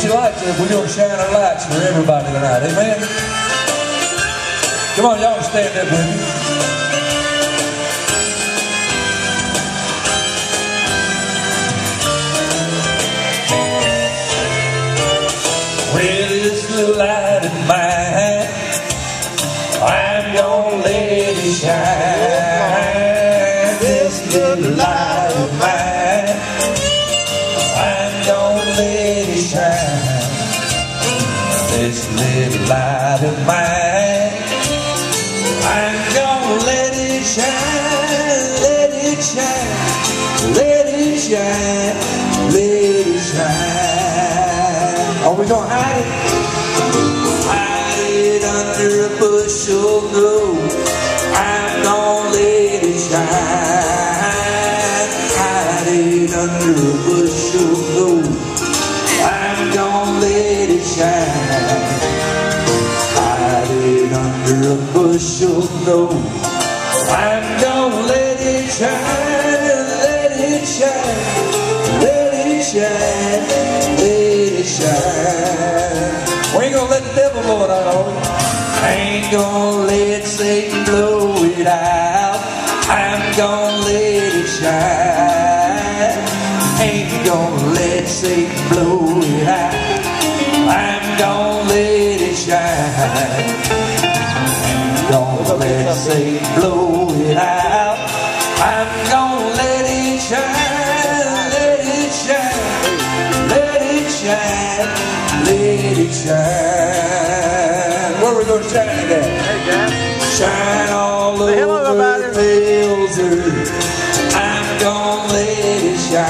Get your lights up. We're going to shine our lights for everybody tonight. Amen? Come on, y'all stand up with me. With this little light in mine, I'm gonna let it shine. This little light Let it shine. This little light of mine, I'm gonna let it shine, let it shine, let it shine, let it shine. Are we gonna hide it? Hide it under a bushel, no. I'm gonna bushel, no. I'm gonna let it shine, let it shine, let it shine, let it shine. We ain't gonna let the devil blow it out, we? I ain't gonna let Satan blow it out. I'm gonna let it shine. Ain't gonna let Satan blow it out. I'm gonna let it shine. Gonna let blow it out. I'm gonna let it shine, let it shine, let it shine, let it shine. Where we gonna shine at? Shine all Say over everybody. I'm gonna let it shine.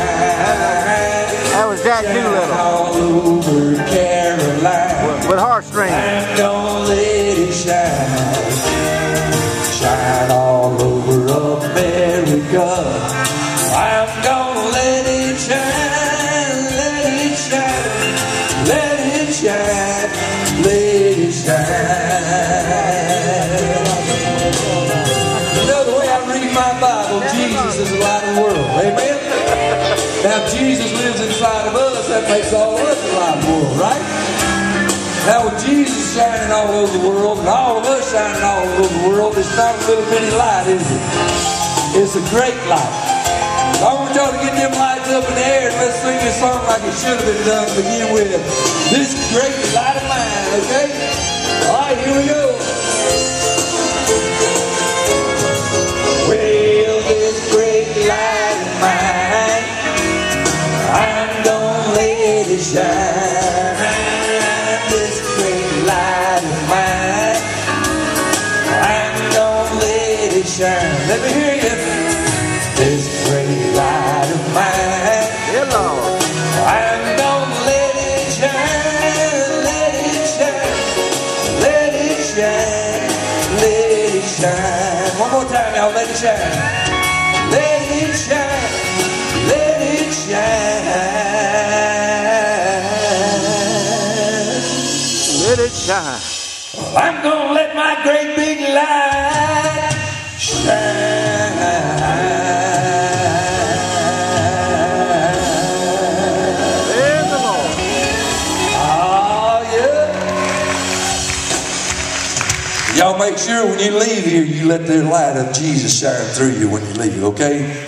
That was Jack Doolittle all over Carolina. with heartstrings. I'm gonna let it. Shine let it shine, let it shine, let it shine. You know the way I read my Bible, Jesus is the light of the world. Amen? Now Jesus lives inside of us, that makes all of us light of the world, right? Now with Jesus shining all over the world and all of us shining all over the world, it's not a little bitty light, is it? It's a great light. I want y'all to get song like it should have been done to begin with. This great light of mine, okay? All right, here we go. Well, this great light of mine, I'm gonna let it shine. This great light of mine, I'm gonna let it shine. Let me hear you. Shine. One more time, y'all, let it shine. Let it shine, let it shine. Let it shine. I'm gonna let my great big light shine. Y'all make sure when you leave here, you let the light of Jesus shine through you when you leave, okay?